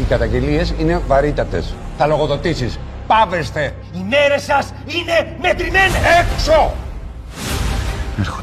Οι καταγγελίες είναι βαρύτατες. Θα λογοδοτήσεις. Πάβεστε. Οι μέρες σας είναι μετρημένες Έξω! Έρχονται.